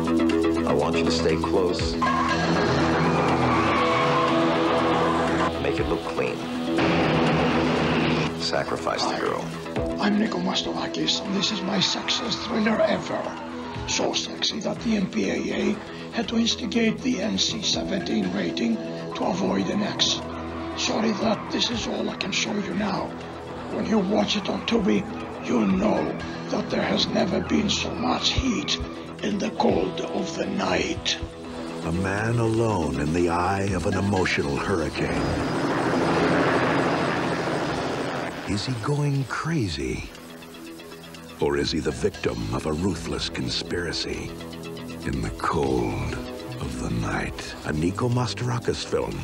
I want you to stay close. Make it look clean. Sacrifice the girl. I'm Nico Mastorakis, and this is my sexiest thriller ever. So sexy that the MPAA had to instigate the NC-17 rating to avoid an X. Sorry that this is all I can show you now. When you watch it on Tubi, you'll know that there has never been so much heat in the cold of the night. A man alone in the eye of an emotional hurricane. Is he going crazy? Or is he the victim of a ruthless conspiracy? In the cold of the night. A Nico Mastorakis film